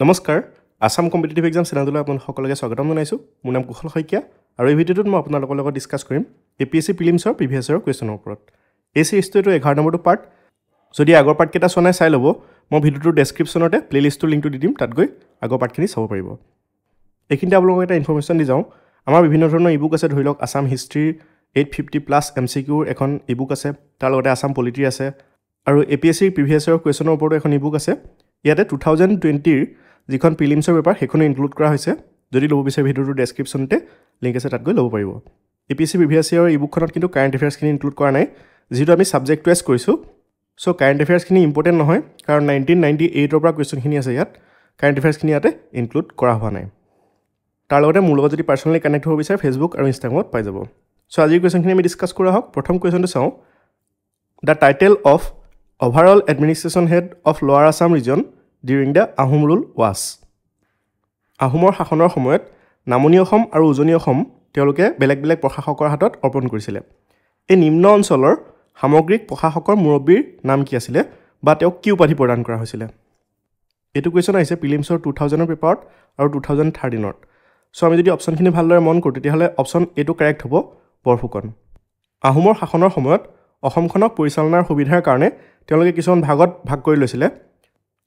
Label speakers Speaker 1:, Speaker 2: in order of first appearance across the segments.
Speaker 1: নমস্কাৰ Assam competitive exam চেনেলটোলৈ আপোনালোক সকলোকে স্বাগতম জনাইছোঁ। মোৰ নাম কুশল শইকীয়া আৰু এই ভিডিঅ'টোত মই আপোনালোকৰ লগত ডিছকাছ কৰিম এ পি এছ চি প্ৰিলিমছৰ প্ৰিভিয়াছ ইয়াৰৰ কুৱেশ্যনৰ ওপৰত। এই চিৰিজটো এইটো এঘাৰ নম্বৰটো পাৰ্ট যদি আগৰ পাৰ্টকেইটা চোৱা নাই চাই ল'ব। মই ভিডিঅ'টোৰ ডেছক্ৰিপশ্যনতে প্লে'লিষ্টটোৰ লিংকটো দি দিম তাত গৈ আগৰ পাৰ্টখিনি চাব পাৰিব। এইখিনিতে আপোনালোকক এটা ইনফৰ্মেশ্যন দি যাওঁ। আমাৰ বিভিন্ন ধৰণৰ ই বুক আছে ধৰি লওক Assam হিষ্ট্ৰীৰ eight fifty plus M C কিউৰ এখন ই বুক আছে তাৰ লগতে আছাম পলিটিৰ আছে। আৰু এ পি এছ চিৰ প্ৰিভিয়াছ ইয়াৰৰ কুৱেশ্যনৰ ওপৰতো এখন ই বুক আছে। ইয়াতে টু থাউজেণ্ড টুৱেণ্টিৰ যিখন প্ৰিলিমছৰ পেপাৰ সেইখনো ইনক্লুড কৰা হৈছে। যদি ল'ব বিচাৰে ভিডিঅ'টোৰ ডেছক্ৰিপশ্যনতে লিংক আছে তাত গৈ ল'ব পাৰিব। A P S C previous ইয়াৰৰ ই বুকখনত কিন্তু কাৰেণ্ট এফেয়াৰ্ছখিনি ইনক্লুড কৰা নাই। যিটো আমি ছাবজেক্ট ৱাইজ কৰিছোঁ চ' কাৰেণ্ট এফেয়াৰ্ছখিনি ইম্পৰ্টেণ্ট নহয় কাৰণ নাইনটিন নাইণ্টি এইটৰ পৰা কুৱেশ্যনখিনি আছে ইয়াত। কাৰেণ্ট এফেয়াৰ্ছখিনি ইয়াতে ইনক্লুড কৰা হোৱা নাই। তাৰ লগতে মোৰ লগত যদি পাৰ্চনেলি কানেক্ট হ'ব বিচাৰে ফেচবুক আৰু ইনষ্টাগ্ৰামত পাই যাব। চ' আজিৰ কুৱেশ্যনখিনি আমি ডিছকাছ কৰা হওক প্ৰথম কুৱেশ্যনটো চাওঁ। The title of overall administration head of lower Assam region during the Ahom rule was আহোমৰ শাসনৰ সময়ত নামনি অসম আৰু উজনি অসম তেওঁলোকে বেলেগ বেলেগ প্ৰশাসকৰ হাতত অৰ্পণ কৰিছিলে। এই নিম্ন অঞ্চলৰ সামগ্ৰিক প্ৰশাসকৰ মুৰব্বীৰ নাম কি আছিলে বা তেওঁক কি উপাধি প্ৰদান কৰা হৈছিলে? এইটো কুৱেশ্যন আহিছে প্ৰিলিমছৰ টু থাউজেণ্ডৰ পেপাৰত আৰু টু থাউজেণ্ড থাৰ্টিনত চ' আমি যদি অপশ্যনখিনি ভালদৰে মন কৰোঁ তেতিয়াহ'লে অপশ্যন এইটো কাৰেক্ট হ'ব বৰফুকন। আহোমৰ শাসনৰ সময়ত অসমখনক পৰিচালনাৰ সুবিধাৰ কাৰণে তেওঁলোকে কিছুমান ভাগত ভাগ কৰি লৈছিলে।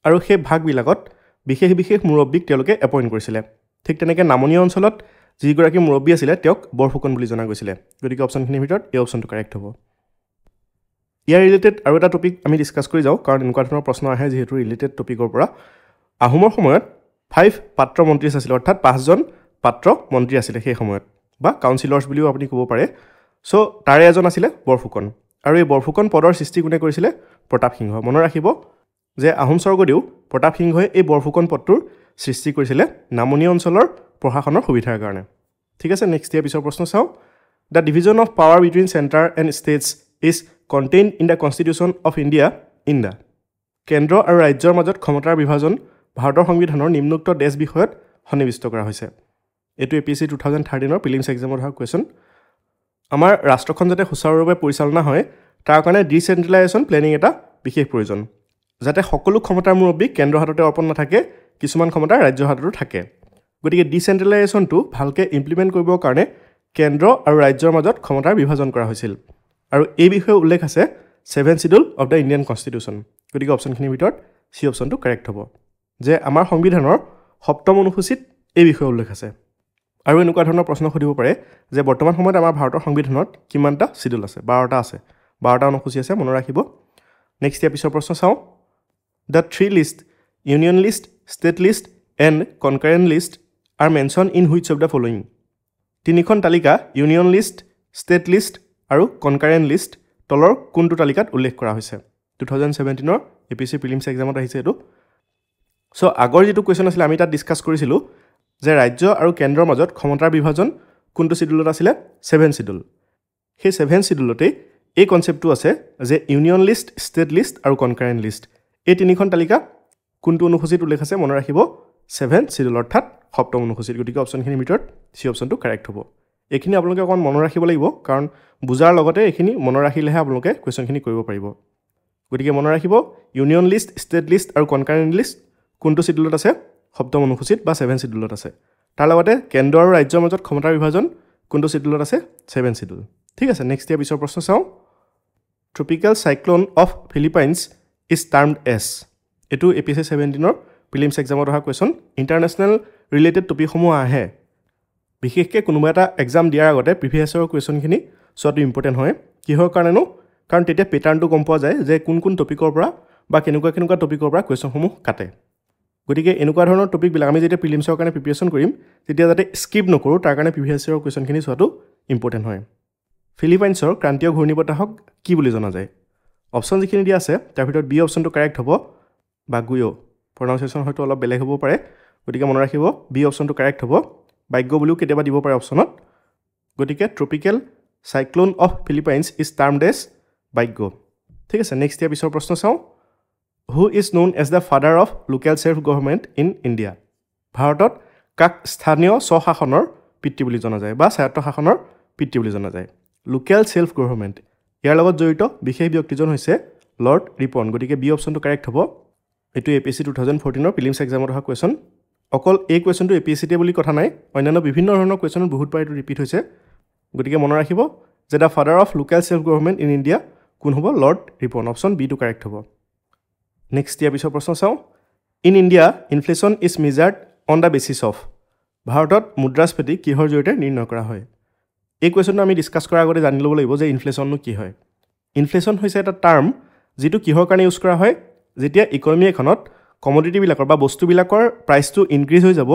Speaker 1: আৰু সেই ভাগবিলাকত বিশেষ বিশেষ মুৰব্বীক তেওঁলোকে এপইণ্ট কৰিছিলে। ঠিক তেনেকৈ নামনি অঞ্চলত যিগৰাকী মুৰব্বী আছিলে তেওঁক বৰফুকন বুলি জনা গৈছিলে। গতিকে অপশ্যনখিনিৰ ভিতৰত এই অপশ্যনটো কাৰেক্ট হ'ব। ইয়াৰ ৰিলেটেড আৰু এটা টপিক আমি ডিছকাছ কৰি যাওঁ কাৰণ এনেকুৱা ধৰণৰ প্ৰশ্ন আহে যিহেতু ৰিলেটেড টপিকৰ পৰা। আহোমৰ সময়ত ফাইভ পাত্ৰ মন্ত্ৰী আছিলে অৰ্থাৎ পাঁচজন পাত্ৰ মন্ত্ৰী আছিলে সেই সময়ত বা কাউঞ্চিলৰ্ছ বুলিও আপুনি ক'ব পাৰে। চ' তাৰে এজন আছিলে বৰফুকন। আৰু এই বৰফুকন পদৰ সৃষ্টি কোনে কৰিছিলে? প্ৰতাপ সিংহ। মনত ৰাখিব যে আহোম স্বৰ্গদেউ প্ৰতাপ সিংহই এই বৰফুকন পদটোৰ সৃষ্টি কৰিছিলে নামনি অঞ্চলৰ প্ৰশাসনৰ সুবিধাৰ কাৰণে। ঠিক আছে নেক্সট ইয়াৰ পিছৰ প্ৰশ্ন চাওঁ। The division of power between centre and states is contain in the constitution of India in the কেন্দ্ৰ আৰু ৰাজ্যৰ মাজত ক্ষমতাৰ বিভাজন ভাৰতৰ সংবিধানৰ নিম্নোক্ত দেশ বিষয়ত সন্নিৱিষ্ট কৰা হৈছে। এইটো A P C two thousand থাৰ্টিনৰ prelims এক্সামত অহা কুৱেশ্যন আমাৰ ৰাষ্ট্ৰখন যাতে সুচাৰুৰূপে পৰিচালনা হয় তাৰ কাৰণে ডিচেণ্ট্ৰেলাইজেশ্যন প্লেনিং এটা বিশেষ প্ৰয়োজন। যাতে সকলো ক্ষমতাৰ মুৰব্বী কেন্দ্ৰৰ হাততে অৰ্পণ নাথাকে কিছুমান ক্ষমতা ৰাজ্যৰ হাততো থাকে। গতিকে ডিচেণ্ট্ৰেলাইজেশ্যনটো ভালকৈ ইমপ্লিমেণ্ট কৰিবৰ কাৰণে কেন্দ্ৰ আৰু ৰাজ্যৰ মাজত ক্ষমতাৰ বিভাজন কৰা হৈছিল। আৰু এই বিষয়ে উল্লেখ আছে seven schedule of the Indian constitution গতিকে অপশ্যনখিনিৰ ভিতৰত চি অপশ্যনটো কাৰেক্ট হ'ব যে আমাৰ সংবিধানৰ সপ্তম অনুসূচীত এই বিষয়ে উল্লেখ আছে। আৰু এনেকুৱা ধৰণৰ প্ৰশ্ন সুধিব পাৰে যে বৰ্তমান সময়ত আমাৰ ভাৰতৰ সংবিধানত কিমানটা চিডুল আছে? বাৰটা আছে। বাৰটা অনুসূচী আছে মনত ৰাখিব। নেক্সট ইয়াৰ পিছৰ প্ৰশ্ন চাওঁ। The three list union list state list and concurrent list are mention in which of the following তিনিখন তালিকা ইউনিয়ন লিষ্ট ষ্টেট লিষ্ট আৰু কনকাৰেণ্ট লিষ্ট তলৰ কোনটো তালিকাত উল্লেখ কৰা হৈছে? টু থাউজেণ্ড ছেভেণ্টিনৰ এ পি চি প্ৰিলিমছ এক্সামত আহিছে এইটো। চ' আগৰ যিটো কুৱেশ্যন আছিলে আমি তাত ডিছকাছ কৰিছিলোঁ যে ৰাজ্য আৰু কেন্দ্ৰৰ মাজত ক্ষমতাৰ বিভাজন কোনটো চিডুলত আছিলে? ছেভেন চিডুল সেই ছেভেন চিডুলতেই এই কনচেপ্টটো আছে যে ইউনিয়ন লিষ্ট ষ্টেট লিষ্ট আৰু কনকাৰেণ্ট লিষ্ট এই তিনিখন তালিকা কোনটো অনুসূচীত উল্লেখ আছে মনত ৰাখিব? ছেভেন চিডুল অৰ্থাৎ সপ্তম অনুসূচীত। গতিকে অপশ্যনখিনিৰ ভিতৰত চি অপশ্যনটো কাৰেক্ট হ'ব। এইখিনি আপোনালোকে অকণমান মনত ৰাখিব লাগিব কাৰণ বুজাৰ লগতে এইখিনি মনত ৰাখিলেহে আপোনালোকে কুৱেশ্যনখিনি কৰিব পাৰিব। গতিকে মনত ৰাখিব ইউনিয়ন লিষ্ট ষ্টেট লিষ্ট আৰু কনকাৰেণ্ট লিষ্ট কোনটো চিডুলত আছে? সপ্তম অনুসূচীত বা ছেভেন চিডুলত আছে। তাৰ লগতে কেন্দ্ৰ আৰু ৰাজ্যৰ মাজত ক্ষমতাৰ বিভাজন কোনটো চিডুলত আছে? Seven schedule. ঠিক আছে নেক্সট ইয়াৰ পিছৰ প্ৰশ্ন চাওঁ। Tropical cyclone of Philippines is termed as এইটো এ পি চি ছেভেণ্টিনৰ প্ৰিলিমছ এক্সামত অহা কুৱেশ্যন ইণ্টাৰনেশ্যনেল ৰিলেটেড টপিকসমূহ আহে। বিশেষকৈ কোনোবা এটা এক্সাম দিয়াৰ আগতে প্ৰিভিয়াছৰ কুৱেশ্যনখিনি চোৱাটো ইম্পৰ্টেণ্ট হয়। কিহৰ কাৰণেনো? কাৰণ তেতিয়া পেটাৰ্ণটো গম পোৱা যায় যে কোন কোন টপিকৰ পৰা বা কেনেকুৱা কেনেকুৱা টপিকৰ পৰা কুৱেশ্যনসমূহ কাটে। গতিকে এনেকুৱা ধৰণৰ টপিকবিলাক আমি যেতিয়া প্ৰিলিমছৰ কাৰণে প্ৰিপেৰেশ্যন কৰিম তেতিয়া যাতে স্কিপ নকৰোঁ তাৰ কাৰণে প্ৰিভিয়াছ ইয়েৰৰ কুৱেশ্যনখিনি চোৱাটো ইম্পৰ্টেণ্ট হয়। ফিলিপাইনছৰ ক্ৰান্তীয় ঘূৰ্ণী বতাহক কি বুলি জনা যায়? অপশ্যন যিখিনি দিয়া আছে তাৰ ভিতৰত বি অপশ্যনটো কাৰেক্ট হ'ব বা গুয় প্ৰনাউnciয়েশ্যন হয়তো অলপ বেলেগ হ'ব পাৰে গতিকে মনত ৰাখিব বি অপশ্যনটো কাৰেক্ট হ'ব। বাক্য বুলিও কেতিয়াবা দিব পাৰে অপশ্যনত গতিকে tropical cyclone of Philippines is termed as Baguio. ঠিক আছে নেক্সট ইয়াৰ পিছৰ প্ৰশ্ন চাওঁ। Who is known as the father of local self government in India ভাৰতত কাক স্থানীয় স্বশাসনৰ পিতৃ বুলি জনা যায় বা স্বায়ত্ত শাসনৰ পিতৃ বুলি জনা যায়? লোকেল ছেল্ফ গভৰ্ণমেণ্ট ইয়াৰ লগত জড়িত বিশেষ ব্যক্তিজন হৈছে লৰ্ড ৰিপন গতিকে বি অপশ্যনটো কাৰেক্ট হ'ব। এইটো A P S C two thousand ফৰ্টিনৰ ফিলিমছ এক্সামত অহা কুৱেশ্যন। অকল এই কুৱেশ্যনটো এ পি এছ চিতে বুলি কথা নাই অন্যান্য বিভিন্ন ধৰণৰ কুৱেশ্যনত বহুতবাৰ এইটো ৰিপিট হৈছে। গতিকে মনত ৰাখিব যে the father of local self government in India কোন হ'ব? Lord Ripon. অপশ্যন বিটো কাৰেক্ট হ'ব। নেক্সট ইয়াৰ পিছৰ প্ৰশ্ন চাওঁ। In India inflation is measured on the basis of ভাৰতত মুদ্ৰাস্ফীতি কিহৰ জৰিয়তে নিৰ্ণয় কৰা হয়? এই কুৱেশ্যনটো আমি ডিছকাছ কৰাৰ আগতে জানি ল'ব লাগিব যে ইনফ্লেশ্যননো কি হয়। ইনফ্লেশ্যন হৈছে এটা টাৰ্ম যিটো কিহৰ কাৰণে ইউজ কৰা হয় যেতিয়া ইকনমি এখনত কমডিটিবিলাকৰ বা বস্তুবিলাকৰ প্ৰাইচটো ইনক্ৰিজ হৈ যাব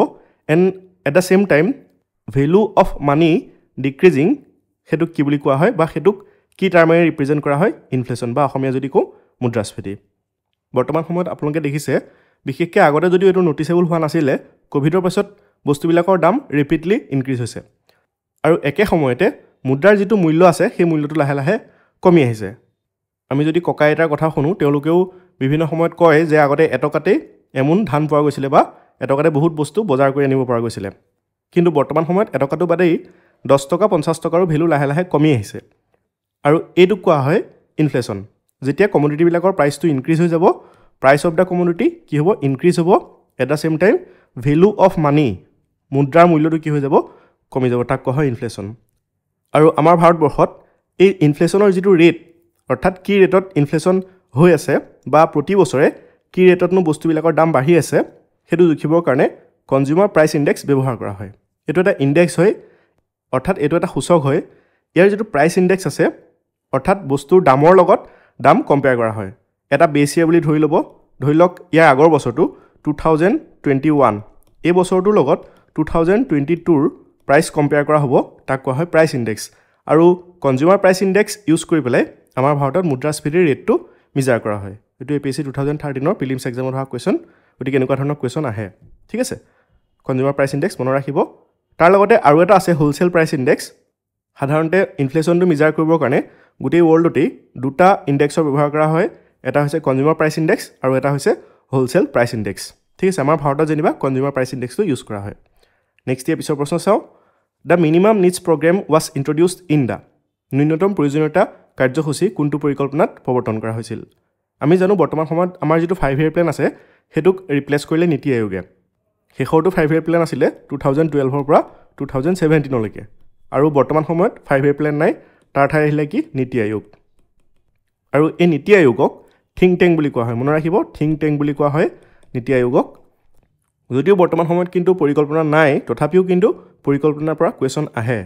Speaker 1: and at the same time value of money decreasing সেইটোক কি বুলি কোৱা হয় বা সেইটোক কি টাৰ্মেৰে ৰিপ্ৰেজেণ্ট কৰা হয় ইনফ্লেশ্যন বা অসমীয়া যদি কওঁ মুদ্ৰাস্ফীতি। বৰ্তমান সময়ত আপোনালোকে দেখিছে বিশেষকৈ আগতে যদিও এইটো নটিচেবল হোৱা নাছিলে ক'ভিডৰ পাছত বস্তুবিলাকৰ দাম ৰেপিডলি ইনক্ৰিজ হৈছে। আৰু একে সময়তে মুদ্ৰাৰ যিটো মূল্য আছে সেই মূল্যটো লাহে লাহে কমি আহিছে। আমি যদি ককা আইতাৰ কথা শুনো তেওঁলোকেও বিভিন্ন সময়ত কয় যে আগতে এটকাতেই এমোন ধান পোৱা গৈছিলে বা এটকাতে বহুত বস্তু বজাৰ কৰি আনিব পৰা গৈছিলে। কিন্তু বৰ্তমান সময়ত এটকাটো বাদেই দহ টকা পঞ্চাছ টকাৰো ভেলু লাহে লাহে কমি আহিছে। আৰু এইটোক কোৱা হয় ইনফ্লেশ্যন যেতিয়া কমডিটিবিলাকৰ প্ৰাইচটো ইনক্ৰিজ হৈ যাব প্ৰাইচ অফ দ্য কমডিটি কি হ'ব? ইনক্ৰিজ হ'ব। At the same time value of money মুদ্ৰাৰ মূল্যটো কি হৈ যাব? কমি যাব তাক কোৱা হয় ইনফ্লেশ্যন আৰু আমাৰ ভাৰতবৰ্ষত এই ইনফ্লেশ্যনৰ যিটো ৰেট অৰ্থাৎ কি ৰেটত ইনফ্লেশ্যন হৈ আছে বা প্ৰতি বছৰে কি ৰেটতনো বস্তুবিলাকৰ দাম বাঢ়ি আছে সেইটো জুখিবৰ কাৰণে কনজিউমাৰ প্ৰাইচ ইণ্ডেক্স ব্যৱহাৰ কৰা হয়। এইটো এটা ইণ্ডেক্স হয় অৰ্থাৎ এইটো এটা সূচক হয়। ইয়াৰ যিটো প্ৰাইচ ইণ্ডেক্স আছে অৰ্থাৎ বস্তুৰ দামৰ লগত দাম কম্পেয়াৰ কৰা হয়। এটা বেছ ইয়েৰ বুলি ধৰি ল'ব ধৰি লওক ইয়াৰ আগৰ বছৰটো টু থাউজেণ্ড টুৱেণ্টি ওৱান এই বছৰটোৰ লগত টু থাউজেণ্ড টুৱেণ্টি টুৰ প্ৰাইচ কম্পেয়াৰ কৰা হ'ব তাক কোৱা হয় প্ৰাইচ ইণ্ডেক্স আৰু কনজিউমাৰ প্ৰাইচ ইণ্ডেক্স ইউজ কৰি পেলাই আমাৰ ভাৰতত মুদ্ৰাস্ফীতিৰ ৰেটটো মিজাৰ কৰা হয়। এইটো A P S C two thousand থাৰ্টিনৰ prelims এক্সামত অহা কুৱেশ্যন গতিকে এনেকুৱা ধৰণৰ কুৱেশ্যন আহে। ঠিক আছে? কনজিউমাৰ প্ৰাইচ ইণ্ডেক্স মনত ৰাখিব। তাৰ লগতে আৰু এটা আছে হোলচেল প্ৰাইচ ইণ্ডেক্স সাধাৰণতে ইনফ্লেশ্যনটো মিজাৰ কৰিবৰ কাৰণে গোটেই ৱৰ্ল্ডতেই দুটা ইণ্ডেক্সৰ ব্যৱহাৰ কৰা হয়। এটা হৈছে কনজিউমাৰ প্ৰাইচ ইণ্ডেক্স আৰু এটা হৈছে হোলচেল প্ৰাইচ ইণ্ডেক্স ঠিক আছে? আমাৰ ভাৰতত যেনিবা কনজিউমাৰ প্ৰাইচ ইণ্ডেক্সটো ইউজ কৰা হয়। নেক্সট ইয়াৰ পিছৰ প্ৰশ্ন চাওঁ। The minimum needs programme was introduced in the ন্যূনতম প্ৰয়োজনীয়তা কাৰ্যসূচী কোনটো পৰিকল্পনাত প্ৰৱৰ্তন কৰা হৈছিল। আমি জানো বৰ্তমান সময়ত আমাৰ যিটো ফাইভ ইয়েৰ প্লেন আছে সেইটোক ৰিপ্লেচ কৰিলে নীতি আয়োগে। শেষৰটো ফাইভ ইয়েৰ প্লেন আছিলে টু থাউজেণ্ড টুৱেলভৰ পৰা টু থাউজেণ্ড ছেভেণ্টিনলৈকে আৰু বৰ্তমান সময়ত ফাইভ ইয়েৰ প্লেন নাই তাৰ ঠাই আহিলে কি নীতি আয়োগ। আৰু এই নীতি আয়োগক থিংক টেংক বুলি কোৱা হয়। মনত ৰাখিব থিংক টেংক বুলি কোৱা হয় নীতি আয়োগক। যদিও বৰ্তমান সময়ত কিন্তু পৰিকল্পনা নাই তথাপিও কিন্তু পৰিকল্পনাৰ পৰা কুৱেশ্যন আহে।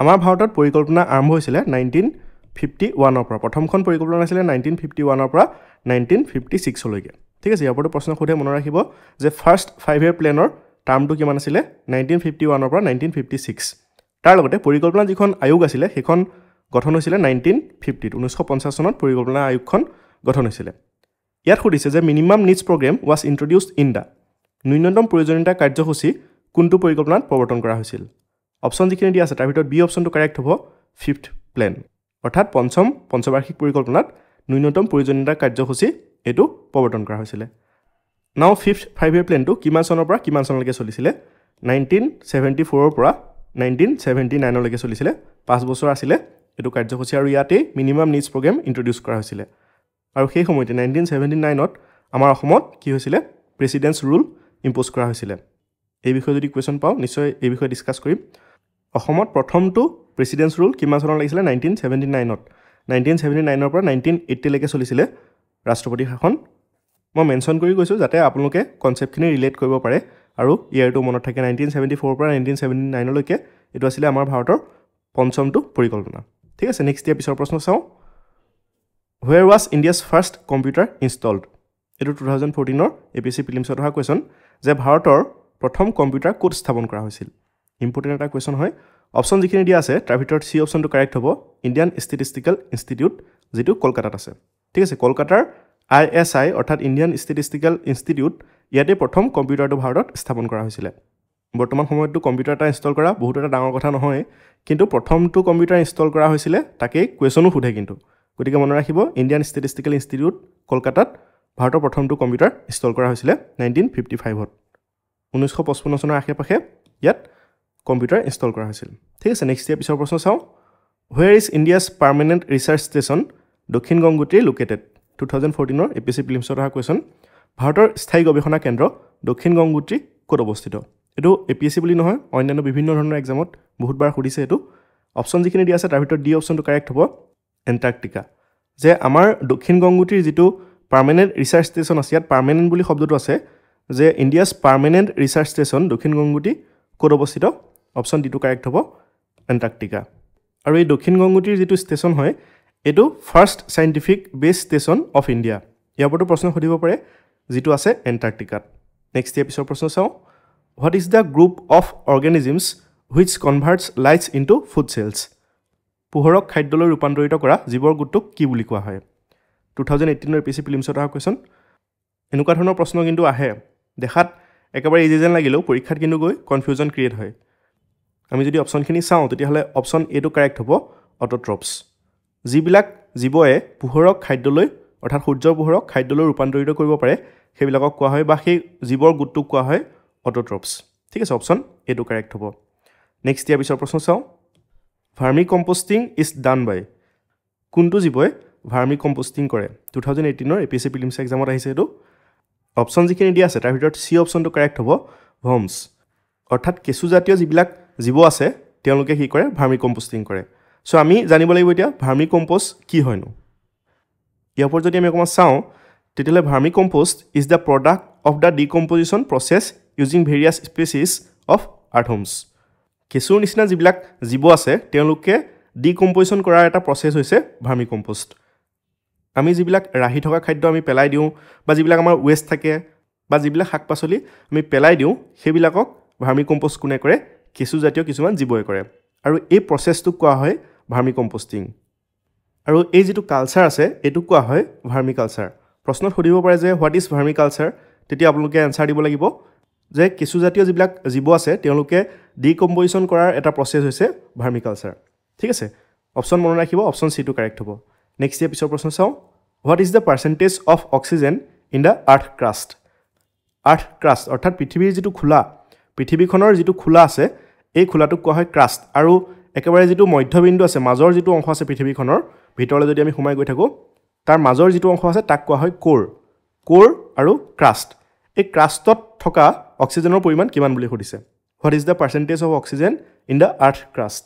Speaker 1: আমাৰ ভাৰতত পৰিকল্পনা আৰম্ভ হৈছিলে নাইনটিন ফিফটি ওৱানৰ পৰা। প্ৰথমখন পৰিকল্পনা আছিলে নাইনটিন ফিফটি ওৱানৰ পৰা নাইনটিন ফিফটি ছিক্সলৈকে ঠিক আছে ইয়াৰ ওপৰতো প্ৰশ্ন সোধে মনত ৰাখিব যে ফাৰ্ষ্ট ফাইভ ইয়েৰ প্লেনৰ টাৰ্মটো কিমান আছিলে? নাইনটিন ফিফটি ওৱানৰ পৰা নাইনটিন ফিফটি ছিক্স তাৰ লগতে পৰিকল্পনা যিখন আয়োগ আছিলে সেইখন গঠন হৈছিলে নাইনটিন ফিফটিত ঊনৈছশ পঞ্চাছ চনত পৰিকল্পনা আয়োগখন গঠন হৈছিলে। ইয়াত সুধিছে যে minimum needs programme was introduced in the ন্যূনতম প্ৰয়োজনীয়তা কাৰ্যসূচী কোনটো পৰিকল্পনাত প্ৰৱৰ্তন কৰা হৈছিল? অপশ্যন যিখিনি দিয়া আছে তাৰ ভিতৰত বি অপশ্যনটো কাৰেক্ট হ'ব ফিফ্থ প্লেন অৰ্থাৎ পঞ্চম পঞ্চবাৰ্ষিক পৰিকল্পনাত ন্যূনতম প্ৰয়োজনীয়তা কাৰ্যসূচী এইটো প্ৰৱৰ্তন কৰা হৈছিলে। নাও ফিফ্থ ফাইভ ইয়েৰ প্লেনটো কিমান চনৰ পৰা কিমান চনলৈকে চলিছিলে? নাইনটিন ছেভেণ্টি ফ'ৰৰ পৰা নাইনটিন ছেভেণ্টি নাইনলৈকে চলিছিলে পাঁচ বছৰ আছিলে এইটো কাৰ্যসূচী আৰু ইয়াতেই মিনিমাম নিডছ প্ৰগ্ৰেম ইণ্ট্ৰডিউচ কৰা হৈছিলে। আৰু সেই সময়তে নাইনটিন ছেভেণ্টি নাইনত আমাৰ অসমত কি হৈছিলে? প্ৰেচিডেণ্টছ ৰুল ইম্প'জ কৰা হৈছিলে। এই বিষয়ে যদি কুৱেশ্যন পাওঁ নিশ্চয় এই বিষয়ে ডিছকাছ কৰিম। অসমত প্ৰথমটো প্ৰেচিডেণ্টছ ৰুল কিমান চনত লাগিছিলে? নাইনটিন ছেভেণ্টি নাইনত নাইনটিন ছেভেণ্টি নাইনৰ পৰা নাইনটিন এইটিলৈকে চলিছিলে ৰাষ্ট্ৰপতি শাসন। মই মেনশ্যন কৰি গৈছোঁ যাতে আপোনালোকে কনচেপ্টখিনি ৰিলেট কৰিব পাৰে আৰু ইয়াৰটো মনত থাকে নাইনটিন ছেভেণ্টি ফ'ৰৰ পৰা নাইনটিন ছেভেণ্টি নাইনলৈকে এইটো আছিলে আমাৰ ভাৰতৰ পঞ্চমটো পৰিকল্পনা। ঠিক আছে নেক্সট ইয়াৰ পিছৰ প্ৰশ্ন চাওঁ। Where was India's first computer installed এইটো টু থাউজেণ্ড ফৰ্টিনৰ এ পি চি ফিলিমছত অহা কুৱেশ্যন যে ভাৰতৰ প্ৰথম কম্পিউটাৰ ক'ত স্থাপন কৰা হৈছিল? ইম্পৰ্টেণ্ট এটা কুৱেশ্যন হয়। অপশ্যন যিখিনি দিয়া আছে তাৰ ভিতৰত চি অপশ্যনটো কাৰেক্ট হ'ব। ইণ্ডিয়ান ষ্টেটিষ্টিকেল ইনষ্টিটিউট যিটো কলকাতাত আছে। ঠিক আছে কলকাতাৰ আই এছ আই অৰ্থাৎ ইণ্ডিয়ান ষ্টেটিষ্টিকেল ইনষ্টিটিউট ইয়াতে প্ৰথম কম্পিউটাৰটো ভাৰতত স্থাপন কৰা হৈছিলে। বৰ্তমান সময়ততো কম্পিউটাৰ এটা ইনষ্টল কৰা বহুত এটা ডাঙৰ কথা নহয়। কিন্তু প্ৰথমটো কম্পিউটাৰ ইনষ্টল কৰা হৈছিলে তাকেই কুৱেশ্যনো সোধে কিন্তু। গতিকে মনত ৰাখিব ইণ্ডিয়ান ষ্টেটিষ্টিকেল ইনষ্টিটিউট কলকাতাত ভাৰতৰ প্ৰথমটো কম্পিউটাৰ ইনষ্টল কৰা হৈছিলে নাইনটিন ফিফটি ফাইভত। ঊনৈছশ পঁচপন্ন চনৰ আশে পাশে ইয়াত কম্পিউটাৰ ইনষ্টল কৰা হৈছিল। ঠিক আছে নেক্সট ইয়াৰ পিছৰ প্ৰশ্ন চাওঁ। Where is India's permanent research station Dakshin গংগোত্ৰীৰ located two thousand ফৰ্টিনৰ এ পি চি ফিলিমছত অহা কুৱেশ্যন ভাৰতৰ স্থায়ী গৱেষণা কেন্দ্ৰ দক্ষিণ গংগোত্ৰী ক'ত অৱস্থিত? এইটো এ পি এছ চি বুলি নহয় অন্যান্য বিভিন্ন ধৰণৰ এক্সামত বহুতবাৰ সুধিছে এইটো। অপশ্যন যিখিনি দিয়া আছে তাৰ ভিতৰত ডি অপশ্যনটো কাৰেক্ট হ'ব। এণ্টাৰ্কটিকা যে আমাৰ দক্ষিণ গংগোত্ৰীৰ যিটো পাৰ্মানেণ্ট ৰিচাৰ্চ ষ্টেচন আছে। ইয়াত পাৰ্মানেণ্ট বুলি শব্দটো আছে যে India's permanent research station Dakshin Gangotri ক'ত অৱস্থিত? অপশ্যন ডিটো কাৰেক্ট হ'ব এণ্টাৰ্কটিকা আৰু এই দক্ষিণ গংগোত্ৰীৰ যিটো ষ্টেচন হয় এইটো first scientific base station of India ইয়াৰ ওপৰতো প্ৰশ্ন সুধিব পাৰে যিটো আছে এণ্টাৰ্কটিকাত নেক্সট ইয়াৰ পিছৰ প্ৰশ্ন চাওঁ। What is the group of organisms which converts lights into food cells পোহৰক খাদ্যলৈ ৰূপান্তৰিত কৰা জীৱৰ গোটটোক কি বুলি কোৱা হয়? টু থাউজেণ্ড এইটিনৰ পি চি ফিলিমছত অহা কুৱেশ্যন এনেকুৱা ধৰণৰ প্ৰশ্ন কিন্তু আহে। দেখাত একেবাৰে ইজি যেন লাগিলেও পৰীক্ষাত কিন্তু গৈ কনফিউজন ক্ৰিয়েট হয়। আমি যদি অপশ্যনখিনি চাওঁ তেতিয়াহ'লে অপশ্যন এটো কাৰেক্ট হ'ব অট'ট্ৰপছ যিবিলাক জীৱই পোহৰক খাদ্যলৈ অৰ্থাৎ সূৰ্যৰ পোহৰক খাদ্যলৈ ৰূপান্তৰিত কৰিব পাৰে সেইবিলাকক কোৱা হয় বা সেই জীৱৰ গোটটোক কোৱা হয় অট'ট্ৰপছ ঠিক আছে অপশ্যন এইটো কাৰেক্ট হ'ব। নেক্সট ইয়াৰ পিছৰ প্ৰশ্ন চাওঁ। ভাৰ্মি কম্পষ্টিং ইজ ডান বাই কোনটো জীৱই ভাৰ্মি কম্পষ্টিং কৰে। Two thousand এইটিনৰ A P S C prelims এক্সামত আহিছে এইটো। অপশ্যন যিখিনি দিয়া আছে তাৰ ভিতৰত চি অপশ্যনটো কাৰেক্ট হ'ব ভমছ অৰ্থাৎ কেঁচুজাতীয় যিবিলাক জীৱ আছে তেওঁলোকে কি কৰে? ভাৰ্মি কম্পষ্টিং কৰে। চ' আমি জানিব লাগিব এতিয়া ভাৰ্মি কম্প'ষ্ট কি হয়নো। ইয়াৰ ওপৰত যদি আমি অকণমান চাওঁ তেতিয়াহ'লে vermicompost is the product of the decomposition process using various species of earthworms কেঁচুৰ নিচিনা যিবিলাক জীৱ আছে তেওঁলোকে ডিকম্পজিশ্যন কৰাৰ এটা প্ৰচেছ হৈছে ভাৰ্মি কম্প'ষ্ট আমি যিবিলাক ৰাহি থকা খাদ্য আমি পেলাই দিওঁ বা যিবিলাক আমাৰ ৱেষ্ট থাকে বা যিবিলাক শাক পাচলি আমি পেলাই দিওঁ সেইবিলাকক ভাৰ্মি কম্প'ষ্ট কোনে কৰে? কেঁচুজাতীয় কিছুমান জীৱই কৰে। আৰু এই প্ৰচেছটোক কোৱা হয় ভাৰ্মি কম্পষ্টিং আৰু এই যিটো কালচাৰ আছে এইটোক কোৱা হয় ভাৰ্মি কালচাৰ প্ৰশ্নত সুধিব পাৰে যে হোৱাট ইজ ভাৰ্মি কালচাৰ তেতিয়া আপোনালোকে এনচাৰ দিব লাগিব যে কেঁচুজাতীয় যিবিলাক জীৱ আছে তেওঁলোকে ডিকম্পজিশ্যন কৰাৰ এটা প্ৰচেছ হৈছে ভাৰ্মি কালচাৰ ঠিক আছে? অপশ্যন মনত ৰাখিব অপশ্যন চিটো কাৰেক্ট হ'ব। নেক্সট ইয়াৰ পিছৰ প্ৰশ্ন চাওঁ what is the percentage of oxygen in the earth crust earth crust অৰ্থাৎ পৃথিৱীৰ যিটো খোলা পৃথিৱীখনৰ যিটো খোলা আছে এই খোলাটোক কোৱা হয় ক্ৰাষ্ট আৰু একেবাৰে যিটো মধ্যবিন্দু আছে মাজৰ যিটো অংশ আছে পৃথিৱীখনৰ ভিতৰলৈ যদি আমি সোমাই গৈ থাকোঁ তাৰ মাজৰ যিটো অংশ আছে তাক কোৱা হয় কোৰ কোৰ আৰু ক্ৰাষ্ট এই ক্ৰাষ্টত থকা অক্সিজেনৰ পৰিমাণ কিমান বুলি সুধিছে? What is the percentage of oxygen in the earth crust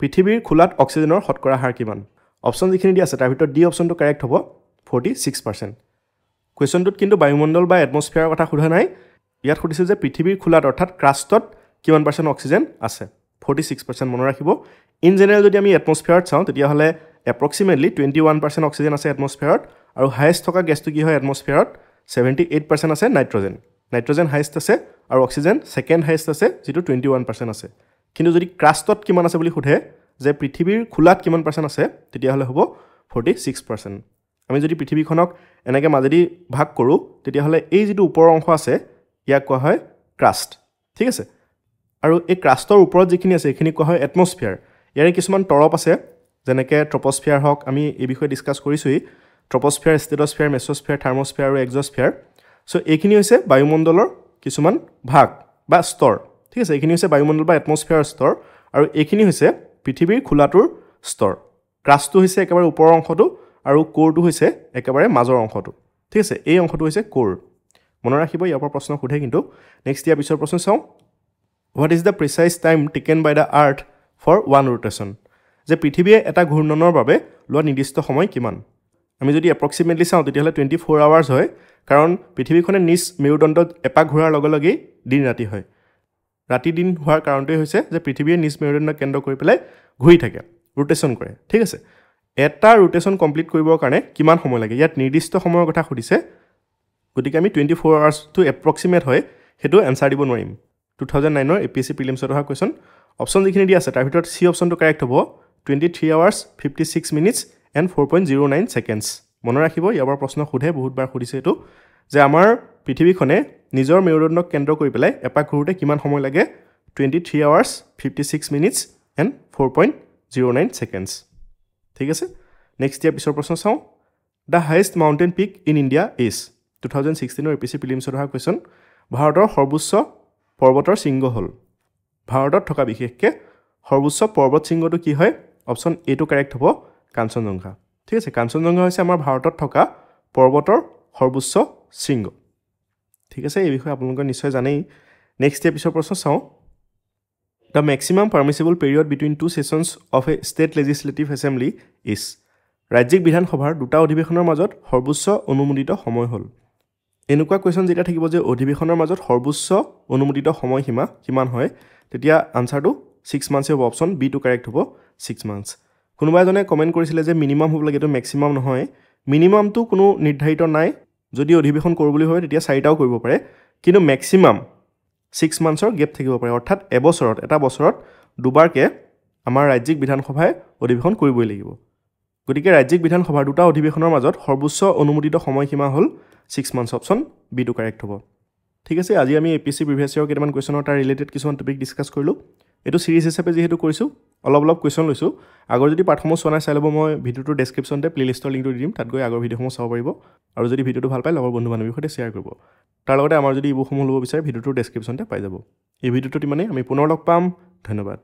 Speaker 1: পৃথিৱীৰ খোলাত অক্সিজেনৰ শতকৰা হাৰ কিমান? অপশ্যন যিখিনি দিয়া আছে তাৰ ভিতৰত ডি অপশ্যনটো কাৰেক্ট হ'ব ফৰ্টি ছিক্স পাৰ্চেণ্ট কুৱেশ্যনটোত কিন্তু বায়ুমণ্ডল বা এটমস্ফিয়াৰৰ কথা সোধা নাই। ইয়াত সুধিছে যে পৃথিৱীৰ খোলাত অৰ্থাৎ ক্ৰাষ্টত কিমান পাৰ্চেণ্ট অক্সিজেন আছে? ফৰ্টি ছিক্স পাৰ্চেণ্ট মনত ৰাখিব। ইন জেনেৰেল যদি আমি এটমস্ফিয়াৰত চাওঁ তেতিয়াহ'লে approximately twenty one percent oxygen আছে এটমস্ফিয়াৰত আৰু হায়েষ্ট থকা গেছটো কি হয় এটমস্ফিয়াৰত ছেভেণ্টি এইট পাৰ্চেণ্ট আছে নাইট্ৰজেন নাইট্ৰজেন হায়েষ্ট আছে আৰু অক্সিজেন ছেকেণ্ড হায়েষ্ট আছে যিটো টুৱেণ্টি ওৱান পাৰ্চেণ্ট আছে। কিন্তু যদি ক্ৰাষ্টত কিমান আছে বুলি সোধে যে পৃথিৱীৰ খোলাত কিমান পাৰ্চেণ্ট আছে তেতিয়াহ'লে হ'ব ফৰ্টি ছিক্স পাৰ্চেণ্ট আমি যদি পৃথিৱীখনক এনেকৈ মাজেদি ভাগ কৰোঁ তেতিয়াহ'লে এই যিটো ওপৰৰ অংশ আছে ইয়াক কোৱা হয় ক্ৰাষ্ট ঠিক আছে? আৰু এই ক্ৰাষ্টৰ ওপৰত যিখিনি আছে সেইখিনি কোৱা হয় এটমস্ফিয়াৰ ইয়াৰে কিছুমান তৰপ আছে যেনেকৈ ট্ৰপস্ফিয়াৰ হওক আমি এই বিষয়ে ডিছকাছ কৰিছোঁৱেই ট্ৰপস্ফিয়াৰ ষ্টেটস্ফিয়াৰ মেছস্ফিয়াৰ থাৰ্মস্ফিয়াৰ আৰু এক্সস্ফিয়াৰ চ' এইখিনি হৈছে বায়ুমণ্ডলৰ কিছুমান ভাগ বা স্তৰ। ঠিক আছে? এইখিনি হৈছে বায়ুমণ্ডল বা এটমস্ফিয়াৰৰ স্তৰ। আৰু এইখিনি হৈছে পৃথিৱীৰ খোলাটোৰ স্তৰ। ক্ৰাছটো হৈছে একেবাৰে ওপৰৰ অংশটো আৰু কোৰটো হৈছে একেবাৰে মাজৰ অংশটো। ঠিক আছে এই অংশটো হৈছে কোৰ। মনত ৰাখিব ইয়াৰ পৰা প্ৰশ্ন সোধে কিন্তু। নেক্সট ইয়াৰ পিছৰ প্ৰশ্ন চাওঁ। What is the precise time taken by the earth for one rotation যে পৃথিৱীয়ে এটা ঘূৰ্ণনৰ বাবে লোৱা নিৰ্দিষ্ট সময় কিমান? আমি যদি এপ্ৰক্সিমেটলি চাওঁ তেতিয়াহ'লে টুৱেণ্টি ফ'ৰ আৱাৰ্ছ হয়। কাৰণ পৃথিৱীখনে নিজ মেৰুদণ্ডত এপাক ঘূৰাৰ লগে লগেই দিন ৰাতি হয়। ৰাতি দিন হোৱাৰ কাৰণটোৱে হৈছে যে পৃথিৱীয়ে নিজ মেৰুদণ্ড কেন্দ্ৰ কৰি পেলাই ঘূৰি থাকে ৰোটেশ্যন কৰে ঠিক আছে? এটা ৰোটেশ্যন কমপ্লিট কৰিবৰ কাৰণে কিমান সময় লাগে? ইয়াত নিৰ্দিষ্ট সময়ৰ কথা সুধিছে গতিকে আমি টুৱেণ্টি ফ'ৰ আৱাৰ্ছটো এপ্ৰক্সিমেট হয় সেইটো এনচাৰ দিব নোৱাৰিম। টু থাউজেণ্ড নাইনৰ এ পি এছ চি প্ৰিলিমছত অহা কুৱেশ্যন অপশ্যন যিখিনি দিয়া আছে তাৰ ভিতৰত চি অপশ্যনটো কাৰেক্ট হ'ব twenty three hours fifty six minutes and four point zero' nine seconds মনত ৰাখিব ইয়াৰ পৰা প্ৰশ্ন সোধে বহুতবাৰ সুধিছে এইটো। যে আমাৰ পৃথিৱীখনে নিজৰ মেৰুদণ্ডক কেন্দ্ৰ কৰি পেলাই এপাক ঘূৰোঁতে কিমান সময় লাগে? Twenty three hours fifty six minutes and four point zero' nine seconds ঠিক আছে? নেক্সট ইয়াৰ পিছৰ প্ৰশ্ন চাওঁ। The highest mountain peak in India is two thousand ছিক্সটিনৰ A P C ফিলিমছত অহা কুৱেশ্যন ভাৰতৰ সৰ্বোচ্চ পৰ্বতৰ শৃংগ হ'ল। ভাৰতত থকা বিশেষকৈ সৰ্বোচ্চ পৰ্বত শৃংগটো কি হয়? অপশ্যন এইটো কাৰেক্ট হ'ব। কাঞ্চনজংঘা। ঠিক আছে? কাঞ্চনজংঘা হৈছে আমাৰ ভাৰতত থকা পৰ্বতৰ সৰ্বোচ্চ শৃংগ। ঠিক আছে এই বিষয়ে আপোনালোকে নিশ্চয় জানেই। নেক্সট এপিছৰ প্ৰশ্ন চাওঁ। The maximum permissible period between two sessions of a state legislative assembly is ৰাজ্যিক বিধানসভাৰ দুটা অধিৱেশনৰ মাজত সৰ্বোচ্চ অনুমোদিত সময় হ'ল। এনেকুৱা কুৱেশ্যন যেতিয়া থাকিব যে অধিৱেশনৰ মাজত সৰ্বোচ্চ অনুমোদিত সময়সীমা কিমান হয় তেতিয়া আনচাৰটো ছিক্স মান্থছেই হ'ব। অপশ্যন বি টু কাৰেক্ট হ'ব ছিক্স মান্থছ কোনোবা এজনে কমেণ্ট কৰিছিলে যে মিনিমাম হ'ব লাগে এইটো মেক্সিমাম নহয়। মিনিমামটো কোনো নিৰ্ধাৰিত নাই। যদি অধিৱেশন কৰোঁ বুলি ভাবে তেতিয়া চাৰিটাও কৰিব পাৰে। কিন্তু মেক্সিমাম ছিক্স মান্থছৰ গেপ থাকিব পাৰে। অৰ্থাৎ এবছৰত এটা বছৰত দুবাৰকৈ আমাৰ ৰাজ্যিক বিধানসভাই অধিৱেশন কৰিবই লাগিব। গতিকে ৰাজ্যিক বিধানসভাৰ দুটা অধিৱেশনৰ মাজত সৰ্বোচ্চ অনুমোদিত সময়সীমা হ'ল ছিক্স মান্থছ অপশ্যন বি টু কাৰেক্ট হ'ব। ঠিক আছে আজি আমি এ পি চি প্ৰিভিয়াছ ইয়েৰৰ কেইটামান কুৱেশ্যনৰ তাৰ ৰিলেটেড কিছুমান টপিক ডিছকাছ কৰিলোঁ। এইটো ছিৰিজ হিচাপে যিহেতু কৰিছোঁ অলপ অলপ কুৱেশ্যন লৈছোঁ। আগৰ যদি পাঠসমূহ চোৱা নাই চাই ল'ব মই ভিডিঅ'টোৰ ডেছক্ৰিপশ্যনতে প্লে'লিষ্টৰ লিংকটো দি দিম তাত গৈ আগৰ ভিডিঅ'সমূহ চাব পাৰিব। আৰু যদি ভিডিঅ'টো ভাল পায় লগৰ বন্ধু বান্ধৱীৰ সৈতে শ্বেয়াৰ কৰিব। তাৰ লগতে আমাৰ যদি ইবুকসমূহ ল'ব বিচাৰে ভিডিঅ'টোৰ ডেছক্ৰিপশ্যনতে পাই যাব। এই ভিডিঅ'টোত ইমানেই আমি পুনৰ লগ পাম। ধন্যবাদ।